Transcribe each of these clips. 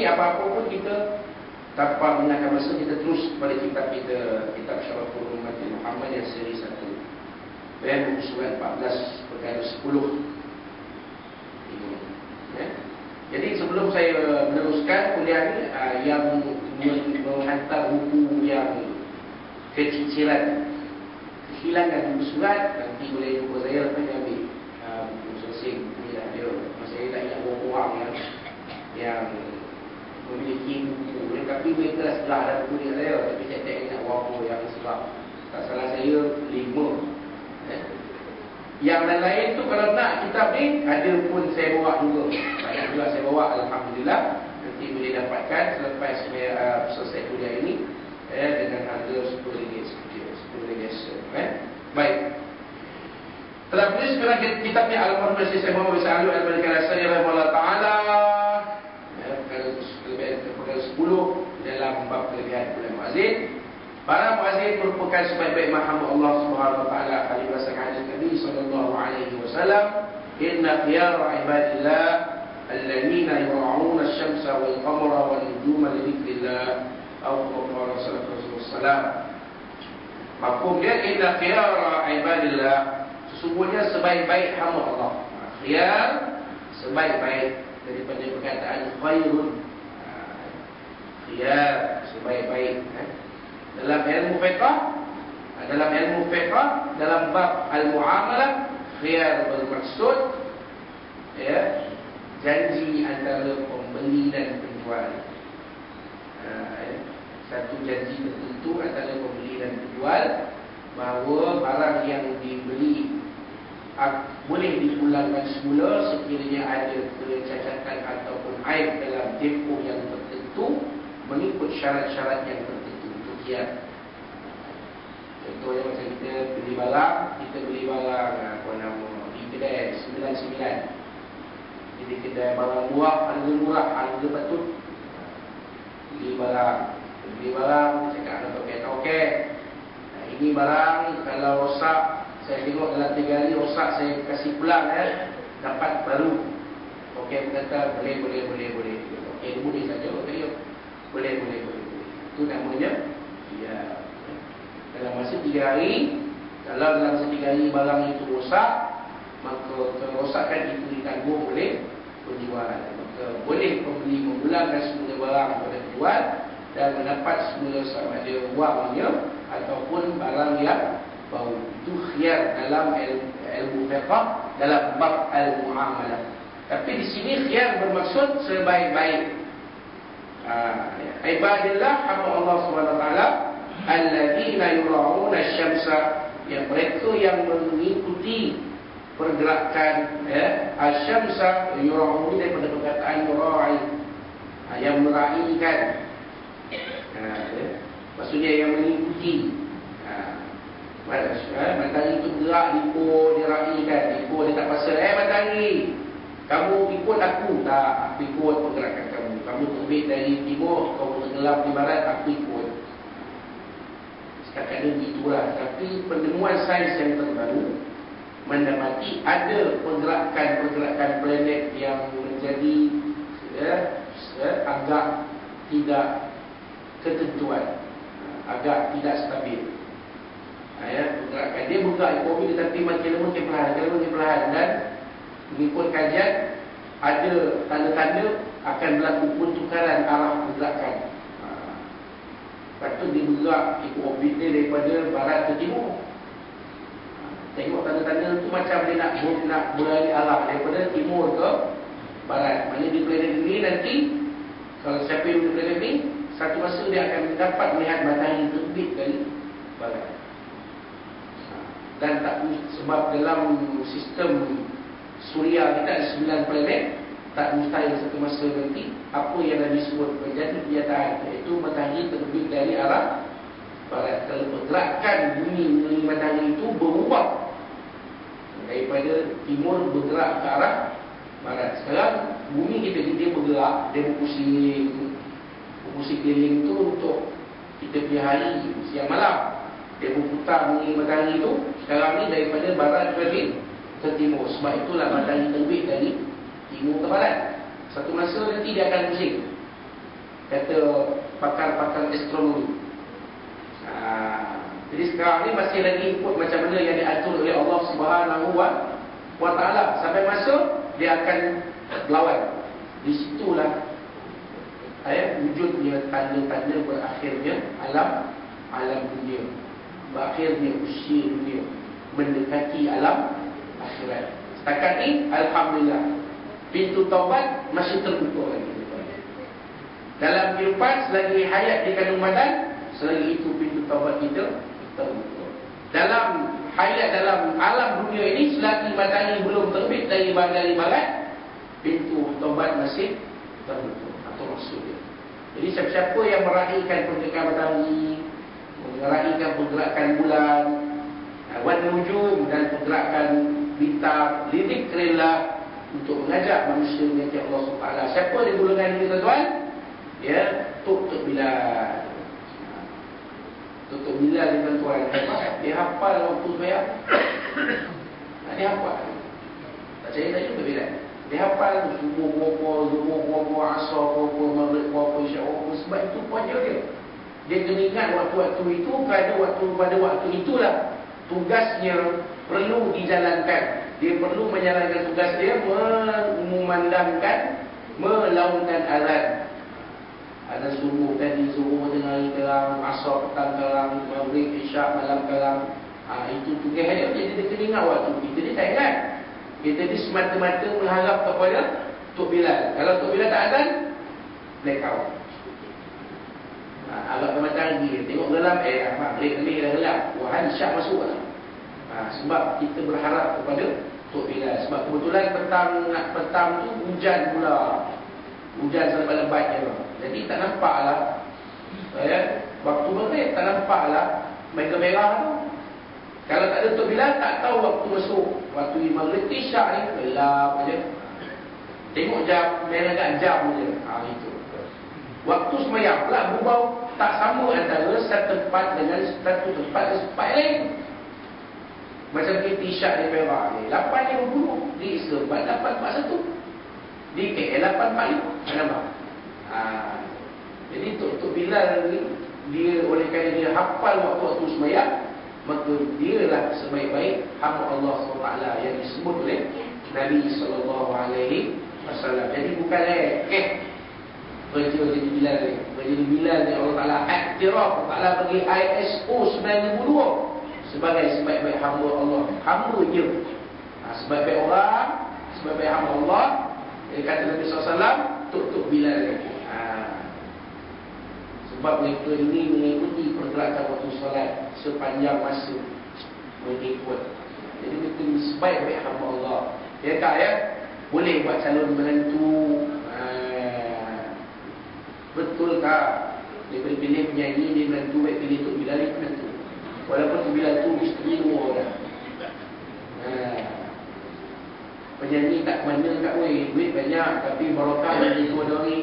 Tapi apa-apa pun kita tanpa menggunakan masa kita terus pada kitab kita kitab Syaraful Umat Muhammad yang seri 1. Dan buku surat 14 perkara 10. Ini. Ya. Jadi sebelum saya meneruskan kuliah ini uh, yang menghantar buku yang kecicilan kehilangan buku surat nanti boleh jumpa saya lepas ni ambil uh, buku sosing ni lah dia saya tak ingat berapa orang yang yang memiliki buku ni tapi mereka dah sebelah ada buku ni saya tapi saya tak ingat berapa yang sebab tak salah saya lima. Eh. yang lain-lain tu kalau nak kitab ni ada pun saya bawa juga. Banyak juga saya bawa Alhamdulillah. Nanti boleh dapatkan selepas saya uh, selesai kuliah ini eh, dengan harga RM10 10 ringgit eh. baik. Telah sekarang kitab ni Al-Quran bisa alur Al-Balikan Rasanya Allah Ta'ala Perkara 10 Dalam bab kelebihan bulan muazzin Para muazzin merupakan sebaik-baik maham Allah Subhanahu Wa Ta'ala Kali berasa hadis Nabi Sallallahu Alaihi Wasallam Inna khiyara ibadillah Alladina yura'una syamsa wal qamara wal nujuma lidikrillah Al-Quran Rasulullah Makum dia Inna khiyara ibadillah sesungguhnya sebaik-baik hamba Allah. Khiyar sebaik-baik daripada perkataan khairun. Khiyar sebaik-baik. Eh. Dalam ilmu fiqh, dalam ilmu fiqh, dalam bab al-muamalah, khiyar bermaksud ya, janji antara pembeli dan penjual. Eh. Satu janji tertentu antara pembeli dan penjual bahawa barang yang dibeli boleh dipulangkan semula sekiranya ada kecacatan ataupun aib dalam depo yang tertentu mengikut syarat-syarat yang tertentu untuk kiat. Contohnya macam kita beli barang, kita beli barang apa nama di kedai 99. Jadi kedai barang murah, harga murah, harga patut. Beli barang, beli barang, cakap dengan okey, okey. Ini barang kalau rosak saya tengok dalam tiga hari rosak saya kasih pulang eh. Dapat baru Okey berkata boleh boleh boleh boleh Okey boleh saja Boleh boleh boleh Itu namanya ya. Dalam masa tiga hari Kalau dalam masa tiga hari barang itu rosak Maka kerosakan itu ditanggung oleh penjual Maka boleh pembeli memulangkan semula barang kepada penjual Dan mendapat semula sama ada wangnya Ataupun barang yang bau itu khiyar dalam ilmu fiqh dalam bab al-muamalah. Tapi di sini khiyar bermaksud sebaik-baik. Ah, ibadillah hamba Allah taala alladzina yura'una asy-syamsa yang mereka yang mengikuti pergerakan ya asy-syamsa yura'una daripada perkataan yura'i ah, yang meraihkan. Ah, ya. maksudnya yang mengikuti. Eh, matahari itu gerak lipo dia raikan lipo dia tak pasal eh matahari kamu ikut aku? Tak ikut pergerakan kamu terbit dari timur kamu tenggelam di barat aku ikut. Setakat ini itulah. Tapi penemuan sains yang terbaru mendapati ada pergerakan-pergerakan planet yang menjadi ya, ya, agak tidak ketentuan. Agak tidak stabil. Ya, pergerakan. Dia bergerak ekonomi tetapi makin lama makin perlahan, makin lama makin perlahan. Dan mengikut kajian ada tanda-tanda akan berlaku pertukaran arah pergerakan. Ha. Lepas tu dia bergerak ikut orbit dia daripada barat ke timur. Ha. Tengok tanda-tanda tu macam dia nak nak beralih arah daripada timur ke barat. Maksudnya di planet ini nanti kalau siapa yang planet ini satu masa dia akan dapat melihat matahari terbit dari barat dan tak sebab dalam sistem suria kita ada sembilan planet tak mustahil satu masa nanti apa yang dah disebut menjadi kenyataan iaitu matahari terbit dari arah barat. Kalau pergerakan bumi melalui matahari itu berubah daripada timur bergerak ke arah barat. Sekarang bumi kita dia bergerak dia berpusing berpusing keliling itu untuk kita punya hari siang malam. Dia berputar mengenai matahari itu sekarang ni daripada barat ke timur. Sebab itulah matahari terbit dari timur ke barat satu masa nanti dia akan pusing kata pakar-pakar astrologi. Ha, jadi sekarang ni masih lagi ikut macam mana yang diatur oleh Allah Subhanahu wa taala sampai masa dia akan lawan. Di situlah ayat wujudnya tanda-tanda berakhirnya alam alam dunia. Berakhirnya usia dunia mendekati alam akhirat. Setakat ni alhamdulillah pintu taubat masih terbuka lagi. Dalam kehidupan selagi hayat di kandung badan, selagi itu pintu taubat kita terbuka. Dalam hayat dalam alam dunia ini selagi matahari belum terbit dari badan barat, pintu taubat masih terbuka atau maksudnya. Jadi siapa-siapa yang meraihkan pergerakan matahari, meraihkan pergerakan bulan, wan nujum dan pergerakan bintang, lirik rela untuk mengajak manusia menjadi Allah SWT. Siapa di golongan ini tuan-tuan? Ya, tutup Bilal. Tutup Bilal ni tuan-tuan. Dia hafal waktu sembahyang. Dia hafal. Tak cari tak juga Bilal. Dia hafal subuh berapa, zuhur berapa, asar berapa, maghrib berapa, isyak berapa. Sebab itu puasa dia. Dia kena ingat waktu-waktu itu kerana waktu pada waktu itulah tugasnya perlu dijalankan. Dia perlu menjalankan tugas dia memandangkan, melaungkan azan. Ada subuh tadi, subuh tengah hari terang, asar petang terang, maghrib, isyak, malam terang. Ha, itu tugas dia. Jadi dia kena ingat waktu. Kita ni tak ingat. Kita ni semata-mata mengharap kepada Tok Bilal. Kalau Tok Bilal tak azan, blackout. Ha, agak ke matahari. Tengok gelap, eh, maghrib lebih dah gelap. Wah, isyak masuk lah. Ha, sebab kita berharap kepada Tok Bilal. Sebab kebetulan petang petang tu hujan pula. Hujan sampai lebatnya. Jadi tak nampak lah. Ya, waktu maghrib tak nampak lah. Merah-merah tu. Kalau tak ada Tok Bilal, tak tahu waktu masuk. Waktu maghrib isyak ni, gelap aja. Tengok jam, merah kat jam je. Ha, itu. Waktu semayang pula berubah tak sama antara satu tempat dengan satu tempat dan tempat lain. Macam isyak di Perak ni. 8.50 di Islamabad 8.41. Di KL 8.45. Nampak? Ha. Jadi Tok Tok Bilal ni dia oleh kerana dia hafal waktu-waktu semayang maka dia lah sebaik-baik hamba Allah SWT yang disebut oleh Nabi SAW jadi bukan eh kerja jadi Bilal ni kerja Bilal ni Allah Ta'ala aktiraf Allah Ta'ala bagi ISO 92 sebagai sebaik-baik hamba Allah hamba je ha, sebaik-baik orang sebaik-baik hamba Allah dia kata Nabi SAW tuk-tuk Bilal ni sebab mereka ini mengikuti pergerakan waktu solat sepanjang masa mengikut. Jadi ini sebaik-baik hamba Allah. Ya tak ya? Boleh buat calon menentu. Ha. Betul tak? Dia boleh pilih penyanyi, dia menentu, baik pilih Tok Bilal, dia menentu. Walaupun Tok Bilal tu misteri dua orang. Ha. Penyanyi tak mana tak boleh. Duit banyak, tapi barokah bagi dua orang ni.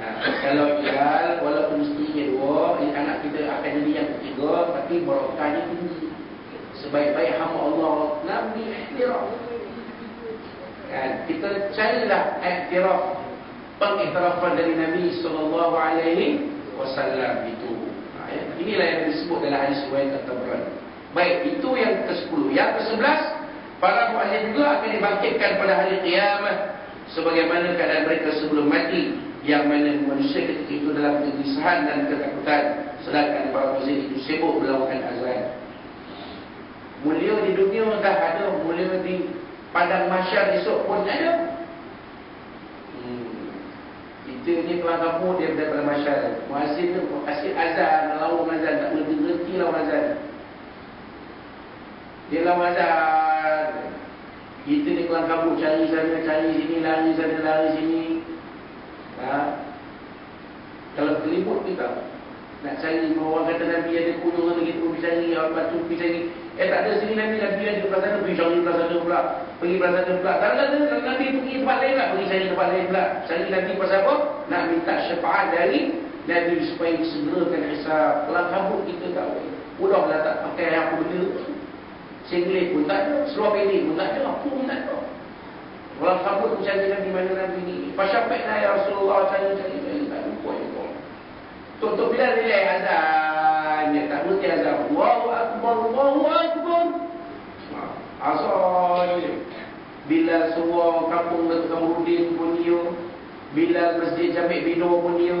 Ha, kalau tinggal, walaupun istrinya dua, anak kita akan jadi yang ketiga, tapi barokahnya tinggi. Sebaik-baik hamba Allah, Nabi ihtiraf. Kan? Kita carilah ihtiraf. Pengiktirafan dari Nabi Sallallahu Alaihi Wasallam itu. Ha, ya? Inilah yang disebut dalam hadis riwayat At-Tabrani. Baik, itu yang ke-10. Yang ke-11, para mu'ahid juga akan dibangkitkan pada hari kiamat sebagaimana keadaan mereka sebelum mati yang mana manusia ketika itu dalam kegelisahan dan ketakutan sedangkan para muzik itu sibuk melakukan azan mulia di dunia dah ada mulia di padang masyar esok pun ada hmm. Kita ni kelang kampung dia berada pada masyar muazzin tu kasih azan lawan azan tak boleh berhenti lawan azan dia lawan azan kita ni kelang kampung cari sana cari sini lari sana lari sini. Ha? Kalau kelibut kita Nak cari orang kata Nabi ada kunung lagi tu pergi cari Lepas tu pergi cari. Eh tak ada sini Nabi Nabi ada belah sana Pergi cari belah sana pula. Pergi belah sana pula. Tak ada Nabi pergi tempat lain pula Cari Nabi pasal apa Nak minta syafaat dari Nabi supaya disegerakan hisap Kelang kabut kita tak boleh Udahlah tak pakai apa benda Singlet pun tak ada Seluar pendek pun tak ada Apa pun tak ada Orang kabut cari Nabi mana Nabi ni Pasyafiq lah ya Rasulullah cari cari cari tak jumpa Tutup bila nilai azan. Ya, tak mesti azan. Allahu Akbar, Allahu Akbar. Azan. Bila semua kampung Datuk Kamrudin pun dia. Bila masjid Jamik Bino pun dia.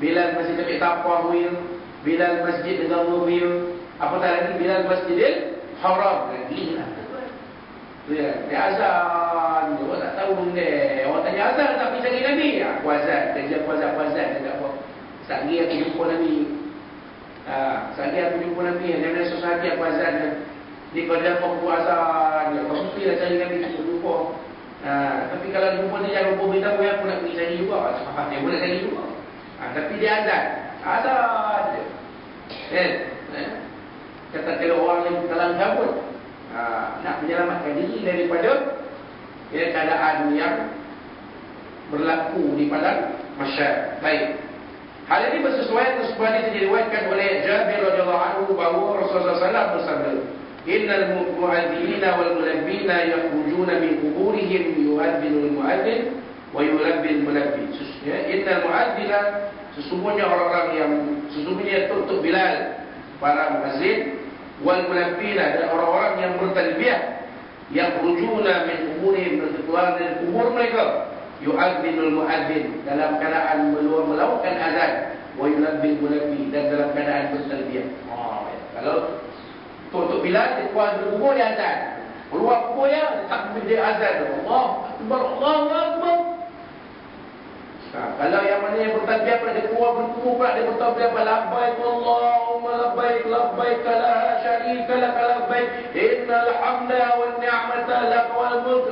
Bila masjid Jamik Tapah pun dia. Bila masjid dengan mobil. Apa tak lagi? Bila masjidil haram lagi. Ya, dia azan. Dia tak tahu benda. Orang tanya azan tak pergi cari Nabi. Aku azan. Kerja aku azan, aku azan. Dia tak apa. Sekali aku jumpa Nabi. Ha, sekali aku jumpa Nabi. Dia ada sesuatu aku azan. Dia dia mau buat azan. Dia kau mesti lah cari Nabi. Dia jumpa. Ha, tapi kalau jumpa dia jangan lupa beritahu aku nak pergi cari juga. Ha, dia boleh cari juga. Ha, tapi dia azan. Azan je. Eh, eh. Kata kalau orang yang kalang kabut. Ha, nak menyelamatkan diri daripada ya, keadaan yang berlaku di padang masyarakat. Baik. Hal ini bersesuaian dengan sebuah hadis diriwayatkan oleh Jabir radhiyallahu anhu bahawa Rasulullah SAW bersabda, "Innal mu'adzina wal mulabbina yakhrujuna min quburihim yu'adzinu al-mu'adzin wa yulabbi al-mulabbi." Ya, innal mu'adzina sesungguhnya orang-orang yang sesungguhnya tutup Bilal para muazzin wal mulabbina dan orang-orang yang bertalbiyah yang rujuna min quburihim berkeluar dari kubur mereka yu'adzinul mu'adzin dalam keadaan meluar melakukan azan wa yulabbil mulabbi dan dalam keadaan bertalbiyah. Oh. Kalau tutup bila keluar dari kubur dia azan. Keluar kubur ya takbir dia azan. Allah akbar Allahu akbar. Ha, kalau yang mana yang bertalbiyah pada dia keluar berkubur pula dia bertalbiyah labbaik Allahumma labbaik labbaik la syarika lak labbaik innal hamda wan ni'mata lak wal mulk